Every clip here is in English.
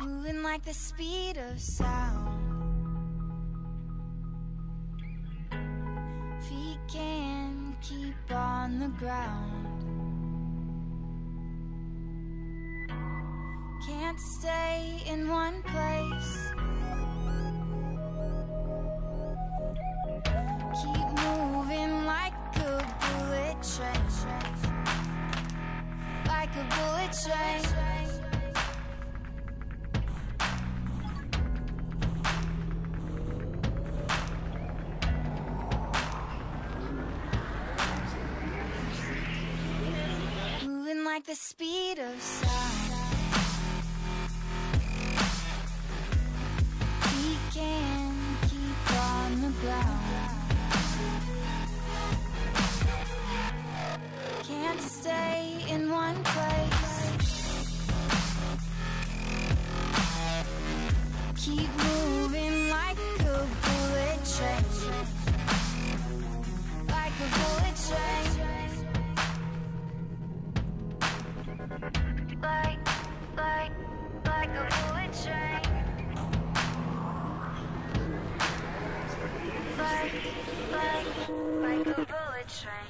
Moving like the speed of sound. Can keep on the ground. Can't stay in one place. The speed of sound. We can keep on the ground. Can't stay in one place. Keep moving like a bullet train. Like a bullet Like, like, a bullet train.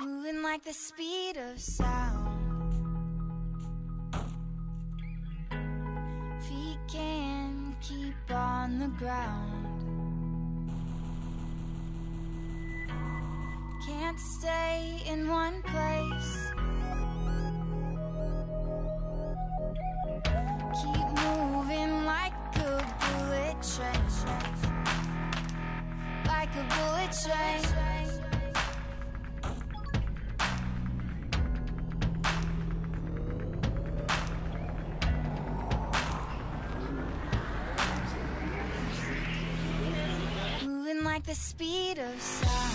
Moving like the speed of sound. Feet can keep on the ground. Can't stay in one place. The speed of sound.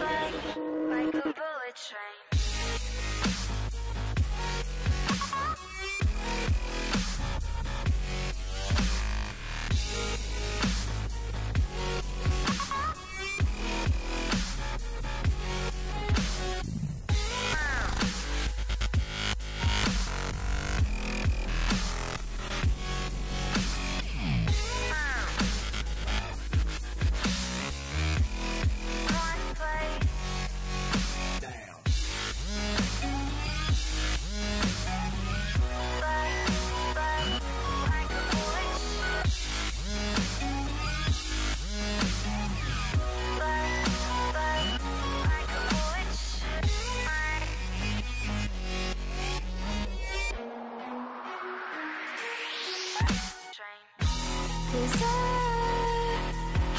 Like, a bullet train.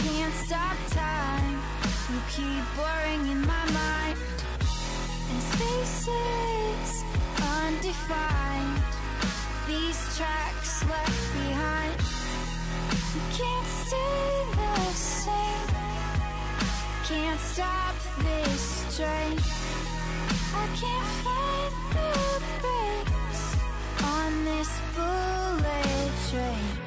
Can't stop time. You keep blurring in my mind. And spaces undefined. These tracks left behind. You can't stay the same. Can't stop this train. I can't find the brakes on this bullet train.